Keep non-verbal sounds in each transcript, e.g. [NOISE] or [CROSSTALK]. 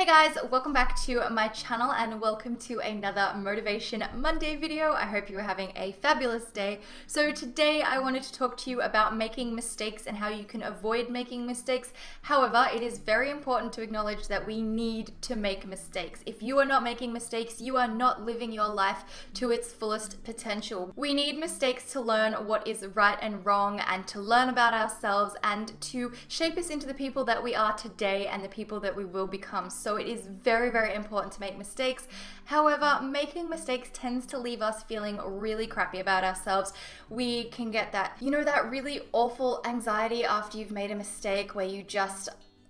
Hey guys, welcome back to my channel and welcome to another Motivation Monday video. I hope you are having a fabulous day. So today I wanted to talk to you about making mistakes and how you can avoid making mistakes. However, it is very important to acknowledge that we need to make mistakes. If you are not making mistakes, you are not living your life to its fullest potential. We need mistakes to learn what is right and wrong and to learn about ourselves and to shape us into the people that we are today and the people that we will become. So so it is very, very important to make mistakes. However, making mistakes tends to leave us feeling really crappy about ourselves. We can get that, you know, that really awful anxiety after you've made a mistake where you just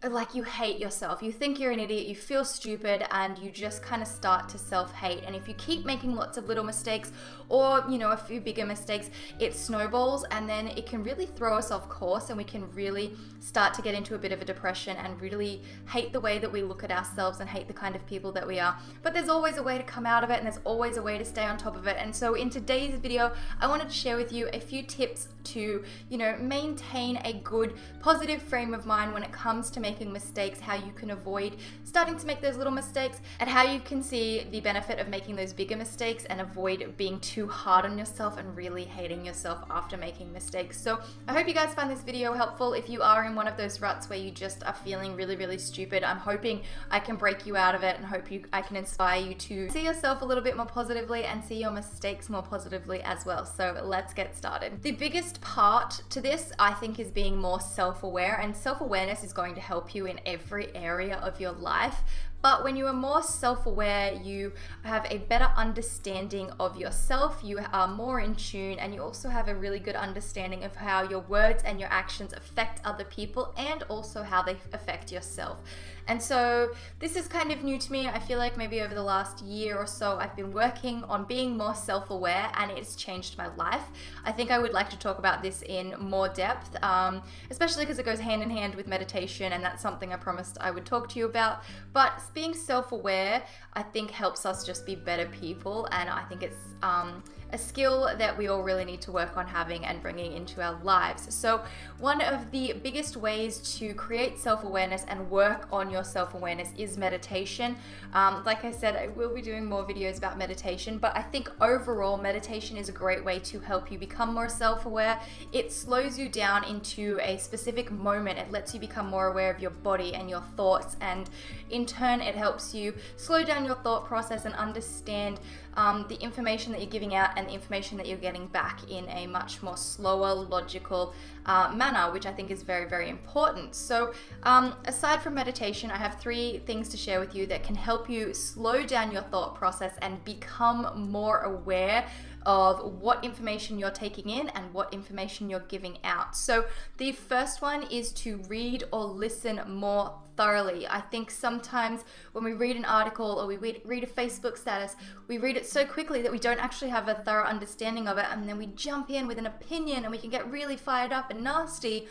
like you hate yourself. You think you're an idiot, you feel stupid, and you just kind of start to self hate. And if you keep making lots of little mistakes or, you know, a few bigger mistakes, it snowballs and then it can really throw us off course and we can really start to get into a bit of a depression and really hate the way that we look at ourselves and hate the kind of people that we are. But there's always a way to come out of it and there's always a way to stay on top of it. And so in today's video, I wanted to share with you a few tips to, you know, maintain a good positive frame of mind when it comes to making mistakes, how you can avoid starting to make those little mistakes, and how you can see the benefit of making those bigger mistakes and avoid being too hard on yourself and really hating yourself after making mistakes. So I hope you guys find this video helpful. If you are in one of those ruts where you just are feeling really, really stupid, I'm hoping I can break you out of it and hope you I can inspire you to see yourself a little bit more positively and see your mistakes more positively as well. So let's get started. The biggest part to this, I think, is being more self-aware and self-awareness is going to help you in every area of your life. But when you are more self aware, you have a better understanding of yourself, you are more in tune, and you also have a really good understanding of how your words and your actions affect other people and also how they affect yourself. And so this is kind of new to me. I feel like maybe over the last year or so, I've been working on being more self aware and it's changed my life. I think I would like to talk about this in more depth, um, especially because it goes hand in hand with meditation, and that's something I promised I would talk to you about. But being self aware, I think, helps us just be better people, and I think it's um, a skill that we all really need to work on having and bringing into our lives. So, one of the biggest ways to create self awareness and work on your self awareness is meditation. Um, like I said, I will be doing more videos about meditation, but I think overall, meditation is a great way to help you become more self aware. It slows you down into a specific moment, it lets you become more aware of your body and your thoughts, and in turn, it helps you slow down your thought process and understand um, the information that you're giving out and the information that you're getting back in a much more slower, logical uh, manner, which I think is very, very important. So, um, aside from meditation, I have three things to share with you that can help you slow down your thought process and become more aware of what information you're taking in and what information you're giving out. So, the first one is to read or listen more thoroughly. I think sometimes when we read an article or we read, a Facebook status, we read it so quickly that we don't actually have a thorough understanding of it, and then we jump in with an opinion and we can get really fired up and nasty.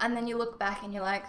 And then you look back and you're like,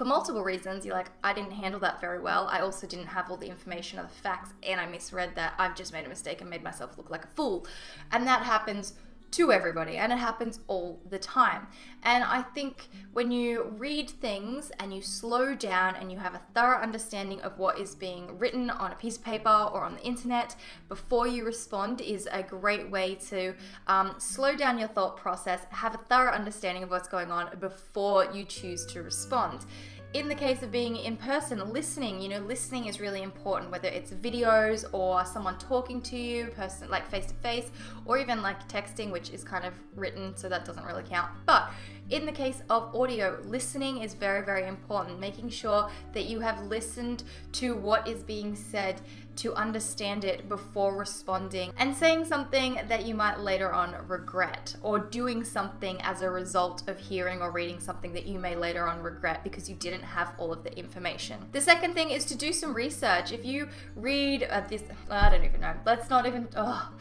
for multiple reasons, you're like, I didn't handle that very well. I also didn't have all the information or the facts, and I misread that. I've just made a mistake and made myself look like a fool. And that happens to everybody and it happens all the time. And I think when you read things and you slow down and you have a thorough understanding of what is being written on a piece of paper or on the internet before you respond is a great way to um, slow down your thought process, have a thorough understanding of what's going on before you choose to respond in the case of being in person, listening, you know, listening is really important, whether it's videos or someone talking to you, person like face to face, or even like texting, which is kind of written, so that doesn't really count. But in the case of audio, listening is very, very important, making sure that you have listened to what is being said to understand it before responding and saying something that you might later on regret or doing something as a result of hearing or reading something that you may later on regret because you didn't have all of the information. The second thing is to do some research. If you read uh, this, I don't even know, let's not even, oh,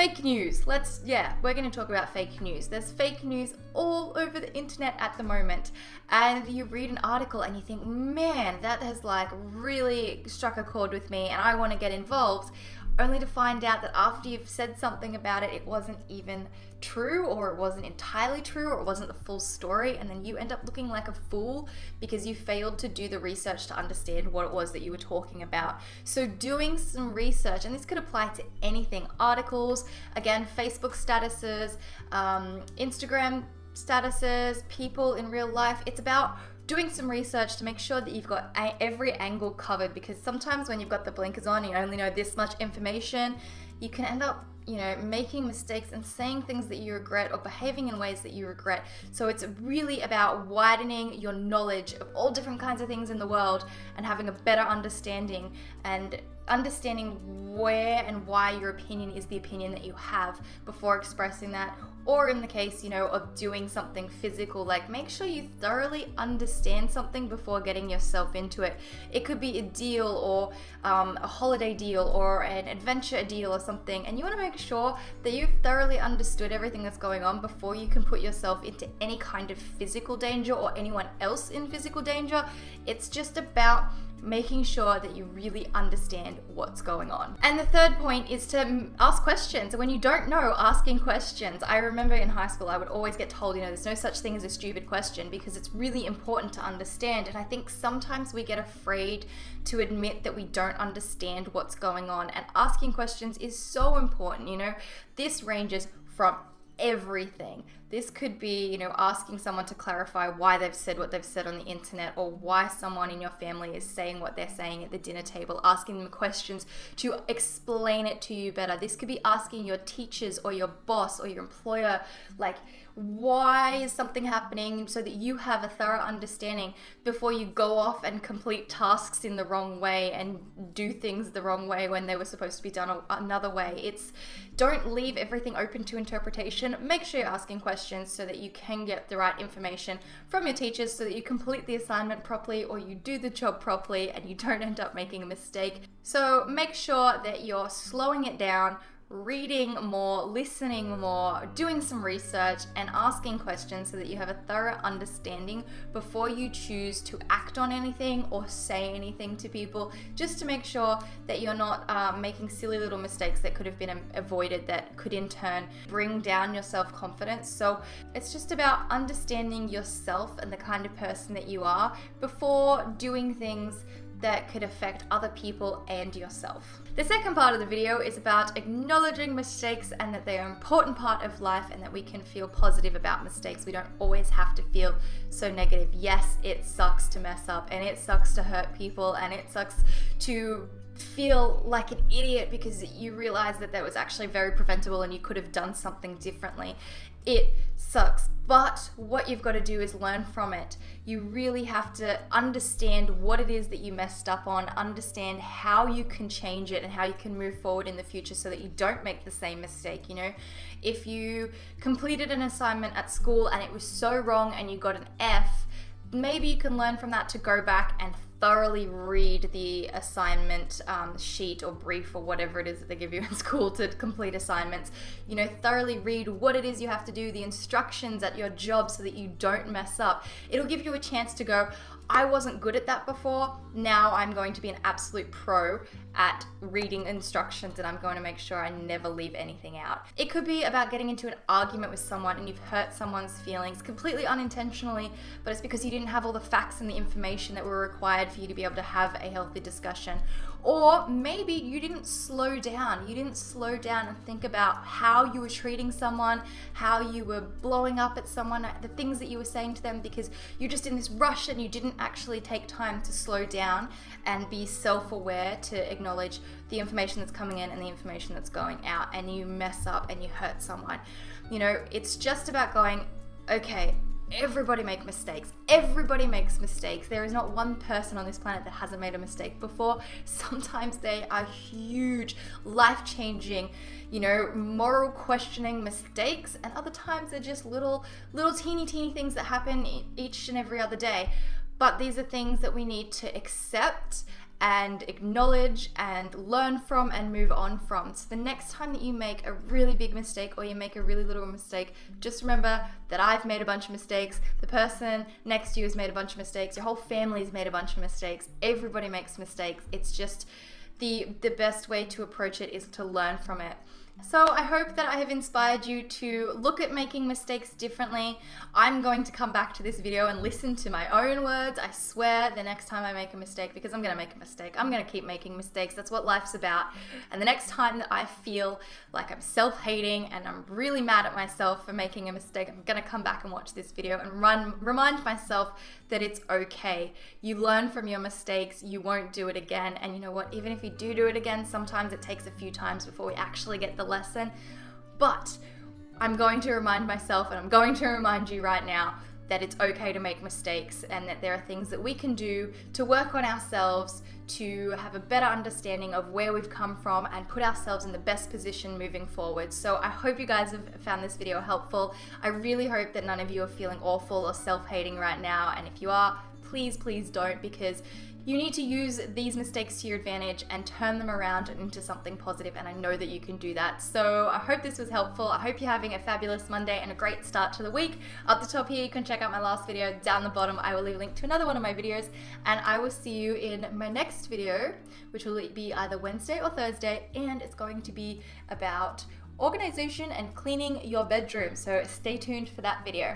Fake news. Let's, yeah, we're going to talk about fake news. There's fake news all over the internet at the moment. And you read an article and you think, man, that has like really struck a chord with me and I want to get involved only to find out that after you've said something about it, it wasn't even true or it wasn't entirely true or it wasn't the full story and then you end up looking like a fool because you failed to do the research to understand what it was that you were talking about. So doing some research and this could apply to anything, articles, again, Facebook statuses, um, Instagram statuses, people in real life. It's about doing some research to make sure that you've got every angle covered because sometimes when you've got the blinkers on you only know this much information you can end up you know making mistakes and saying things that you regret or behaving in ways that you regret. So it's really about widening your knowledge of all different kinds of things in the world and having a better understanding and understanding where and why your opinion is the opinion that you have before expressing that or in the case, you know, of doing something physical, like make sure you thoroughly understand something before getting yourself into it. It could be a deal or um, a holiday deal or an adventure deal or something, and you want to make sure that you've thoroughly understood everything that's going on before you can put yourself into any kind of physical danger or anyone else in physical danger. It's just about making sure that you really understand what's going on. And the third point is to ask questions. When you don't know, asking questions. I remember in high school, I would always get told, you know, there's no such thing as a stupid question because it's really important to understand. And I think sometimes we get afraid to admit that we don't understand what's going on. And asking questions is so important. You know, this ranges from everything. This could be, you know, asking someone to clarify why they've said what they've said on the internet or why someone in your family is saying what they're saying at the dinner table, asking them questions to explain it to you better. This could be asking your teachers or your boss or your employer, like, why is something happening so that you have a thorough understanding before you go off and complete tasks in the wrong way and do things the wrong way when they were supposed to be done another way. It's don't leave everything open to interpretation. Make sure you're asking questions so that you can get the right information from your teachers so that you complete the assignment properly or you do the job properly and you don't end up making a mistake. So make sure that you're slowing it down reading more, listening more, doing some research, and asking questions so that you have a thorough understanding before you choose to act on anything or say anything to people, just to make sure that you're not uh, making silly little mistakes that could have been avoided that could in turn bring down your self confidence. So it's just about understanding yourself and the kind of person that you are before doing things that could affect other people and yourself. The second part of the video is about acknowledging mistakes and that they are an important part of life and that we can feel positive about mistakes. We don't always have to feel so negative. Yes, it sucks to mess up and it sucks to hurt people and it sucks to feel like an idiot because you realize that that was actually very preventable and you could have done something differently. It sucks, but what you've got to do is learn from it. You really have to understand what it is that you messed up on, understand how you can change it and how you can move forward in the future so that you don't make the same mistake. You know, if you completed an assignment at school and it was so wrong and you got an F, maybe you can learn from that to go back and thoroughly read the assignment um, sheet or brief or whatever it is that they give you [LAUGHS] in school to complete assignments. You know, thoroughly read what it is you have to do, the instructions at your job so that you don't mess up. It'll give you a chance to go, I wasn't good at that before. Now I'm going to be an absolute pro at reading instructions and I'm going to make sure I never leave anything out. It could be about getting into an argument with someone and you've hurt someone's feelings completely unintentionally, but it's because you didn't have all the facts and the information that were required for you to be able to have a healthy discussion. Or maybe you didn't slow down. You didn't slow down and think about how you were treating someone, how you were blowing up at someone, the things that you were saying to them because you're just in this rush and you didn't actually take time to slow down and be self aware to acknowledge the information that's coming in and the information that's going out, and you mess up and you hurt someone. You know, it's just about going, okay, everybody make mistakes. Everybody makes mistakes. There is not one person on this planet that hasn't made a mistake before. [LAUGHS] Sometimes they are huge, life-changing, you know, moral questioning mistakes, and other times they're just little little teeny teeny things that happen each and every other day. But these are things that we need to accept and acknowledge and learn from and move on from. So the next time that you make a really big mistake or you make a really little mistake, just remember that I've made a bunch of mistakes. The person next to you has made a bunch of mistakes. Your whole family's made a bunch of mistakes. Everybody makes mistakes. It's just the the best way to approach it is to learn from it. So I hope that I have inspired you to look at making mistakes differently. I'm going to come back to this video and listen to my own words. I swear the next time I make a mistake, because I'm going to make a mistake, I'm going to keep making mistakes. That's what life's about. And the next time that I feel like I'm self-hating and I'm really mad at myself for making a mistake, I'm going to come back and watch this video and run remind myself that it's okay. You learn from your mistakes, you won't do it again. And you know what? Even if you do do it again, sometimes it takes a few times before we actually get the lesson. But I'm going to remind myself and I'm going to remind you right now that it's okay to make mistakes and that there are things that we can do to work on ourselves to have a better understanding of where we've come from and put ourselves in the best position moving forward. So I hope you guys have found this video helpful. I really hope that none of you are feeling awful or self-hating right now and if you are, please, please don't because you need to use these mistakes to your advantage and turn them around into something positive, and I know that you can do that. So I hope this was helpful. I hope you're having a fabulous Monday and a great start to the week. Up the top here, you can check out my last video. Down the bottom, I will leave a link to another one of my videos, and I will see you in my next video, which will be either Wednesday or Thursday, and it's going to be about organization and cleaning your bedroom. So stay tuned for that video.